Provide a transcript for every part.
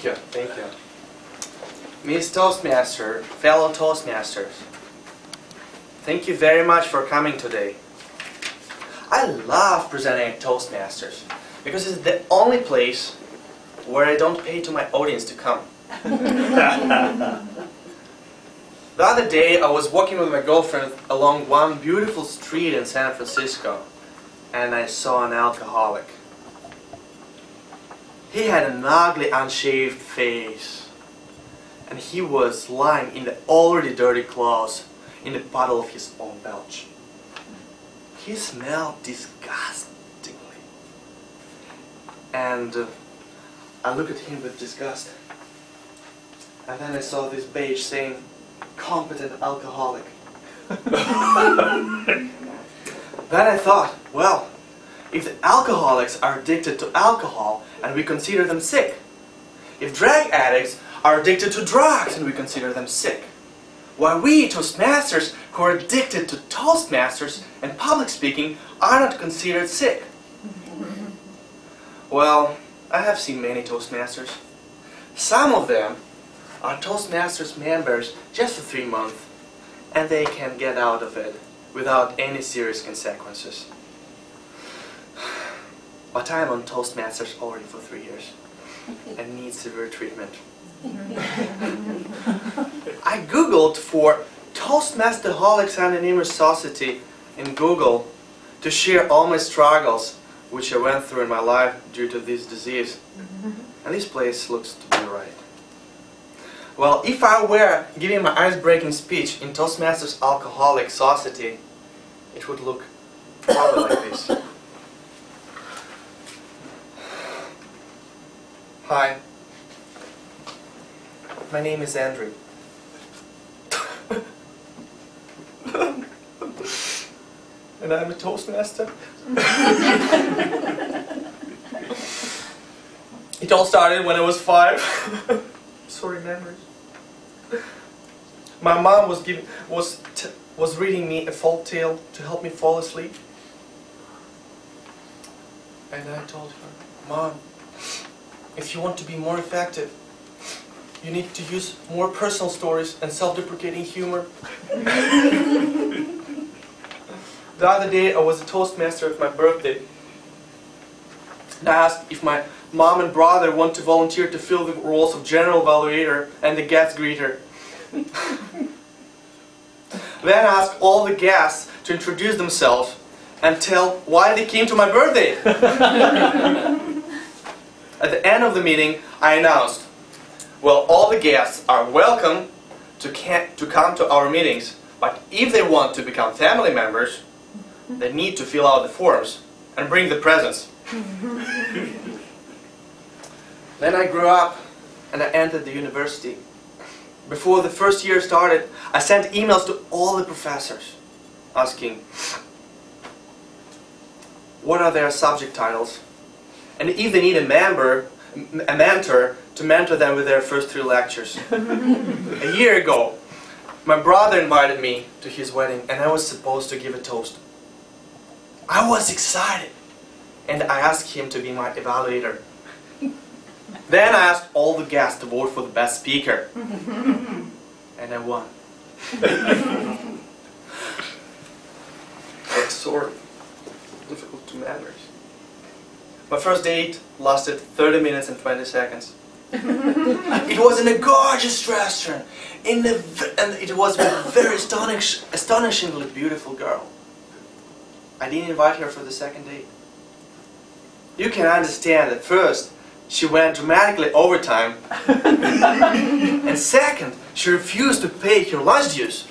Thank you, thank you. Miss Toastmaster, fellow Toastmasters, thank you very much for coming today. I love presenting at Toastmasters because it's the only place where I don't pay to my audience to come. the other day I was walking with my girlfriend along one beautiful street in San Francisco and I saw an alcoholic. He had an ugly unshaved face and he was lying in the already dirty clothes in the puddle of his own belch. He smelled disgustingly. And uh, I looked at him with disgust. And then I saw this badge saying, competent alcoholic. then I thought, well, if alcoholics are addicted to alcohol and we consider them sick, if drug addicts are addicted to drugs and we consider them sick, why we Toastmasters who are addicted to Toastmasters and public speaking are not considered sick. Well, I have seen many Toastmasters. Some of them are Toastmasters members just for three months and they can get out of it without any serious consequences. But I'm on Toastmasters already for three years and need severe treatment. I googled for Toastmasterholics Anonymous Society in Google to share all my struggles which I went through in my life due to this disease. And this place looks to be right. Well, if I were giving my ice-breaking speech in Toastmasters Alcoholic Society, it would look probably like this. Hi. My name is Andrew. and I'm a Toastmaster. it all started when I was five. Sorry, memories. My mom was giving was was reading me a folk tale to help me fall asleep. And I told her, Mom, if you want to be more effective, you need to use more personal stories and self-deprecating humor. the other day, I was a Toastmaster at my birthday. And I asked if my mom and brother want to volunteer to fill the roles of general evaluator and the guest greeter. then I asked all the guests to introduce themselves and tell why they came to my birthday. At the end of the meeting, I announced, well, all the guests are welcome to, to come to our meetings, but if they want to become family members, they need to fill out the forms and bring the presents. then I grew up and I entered the university. Before the first year started, I sent emails to all the professors asking, what are their subject titles? And if they need a member, a mentor, to mentor them with their first three lectures. a year ago, my brother invited me to his wedding and I was supposed to give a toast. I was excited and I asked him to be my evaluator. then I asked all the guests to vote for the best speaker. and I won. That's sort difficult to manage. My first date lasted 30 minutes and 20 seconds. it was in a gorgeous restaurant, in the and it was with a very astonish, astonishingly beautiful girl. I didn't invite her for the second date. You can understand that first she went dramatically overtime, and second, she refused to pay her lunch dues.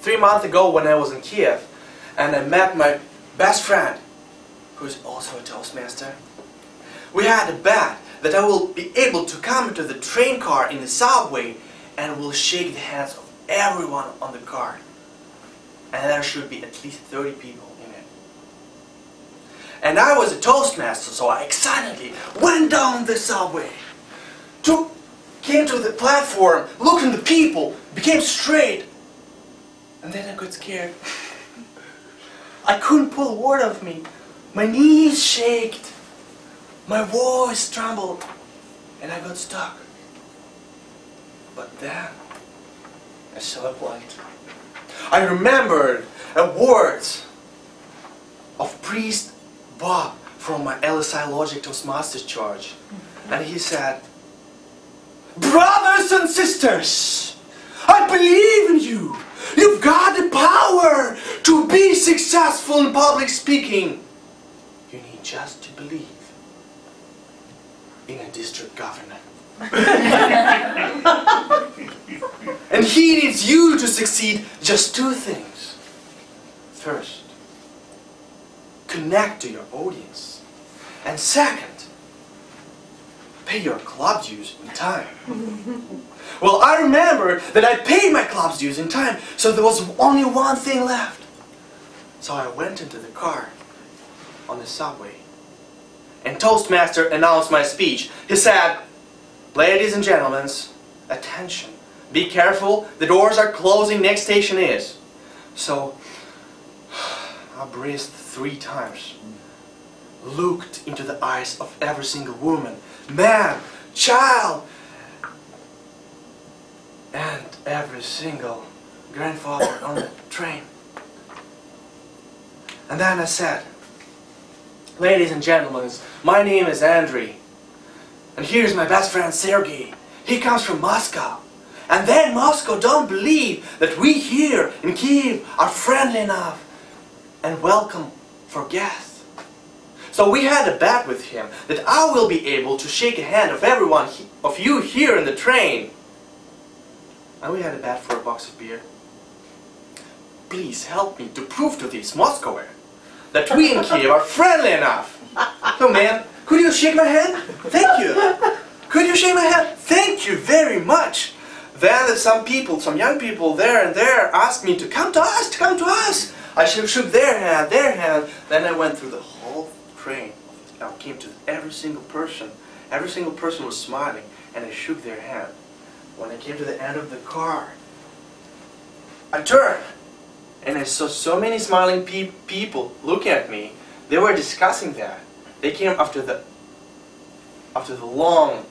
Three months ago when I was in Kiev, and I met my best friend, who is also a Toastmaster, we had a bet that I will be able to come into the train car in the subway and will shake the hands of everyone on the car. And there should be at least 30 people in it. And I was a Toastmaster, so I excitedly went down the subway, took, came to the platform, looked at the people, became straight, and then I got scared. I couldn't pull a word of me. My knees shaked. My voice trembled. and I got stuck. But then I saw a light. I remembered a words of priest Bob from my LSI Logic Toastmasters charge. And he said, Brothers and sisters, I believe in you. You've got the power to be successful in public speaking. You need just to believe in a district governor. and he needs you to succeed just two things. First, connect to your audience. And second, pay your club dues in time. well, I remember that I paid my club dues in time, so there was only one thing left. So I went into the car on the subway. And Toastmaster announced my speech. He said, Ladies and gentlemen, attention. Be careful, the doors are closing, next station is. So, I breathed three times. Looked into the eyes of every single woman, man, child, and every single grandfather on the train. And then I said, Ladies and gentlemen, my name is Andrei. And here's my best friend Sergey. He comes from Moscow. And then Moscow don't believe that we here in Kiev are friendly enough and welcome for guests. So we had a bet with him that I will be able to shake a hand of everyone of you here in the train. And we had a bet for a box of beer. Please help me to prove to these Moscowers that we in Kiev are friendly enough. So man, could you shake my hand? Thank you. Could you shake my hand? Thank you very much. Then some people, some young people there and there asked me to come to us, to come to us. I shook their hand, their hand. Then I went through the whole train. I came to every single person. Every single person was smiling and I shook their hand. When I came to the end of the car, I turned and I saw so many smiling pe people looking at me. They were discussing that. They came after the after the long,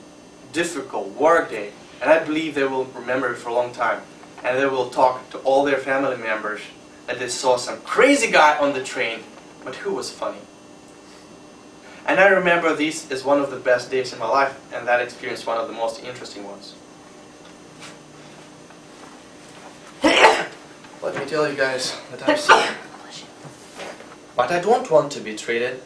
difficult work day, and I believe they will remember it for a long time. And they will talk to all their family members that they saw some crazy guy on the train, but who was funny. And I remember this as one of the best days in my life, and that experience one of the most interesting ones. Let me tell you guys that I'm sick. But I don't want to be treated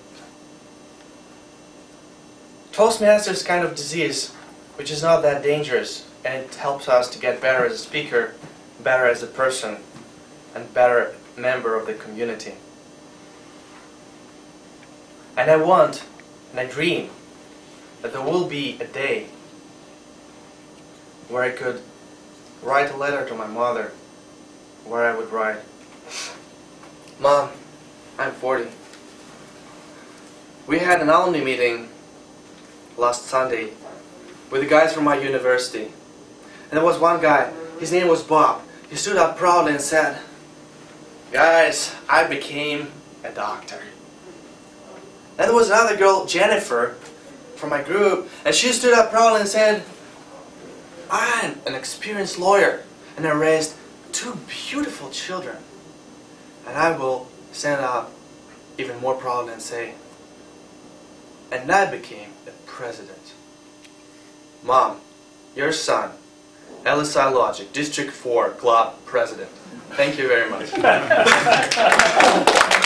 Toastmaster is kind of disease which is not that dangerous and it helps us to get better as a speaker, better as a person, and better member of the community. And I want, and I dream, that there will be a day where I could write a letter to my mother, where I would write, Mom, I'm 40. We had an alumni meeting last Sunday with the guys from my university. And there was one guy, his name was Bob. He stood up proudly and said, Guys, I became a doctor. Then there was another girl, Jennifer, from my group, and she stood up proudly and said, I'm an experienced lawyer, and I raised two beautiful children. And I will stand up even more proudly and say, and I became the president. Mom, your son, LSI Logic, District 4 Club President. Thank you very much.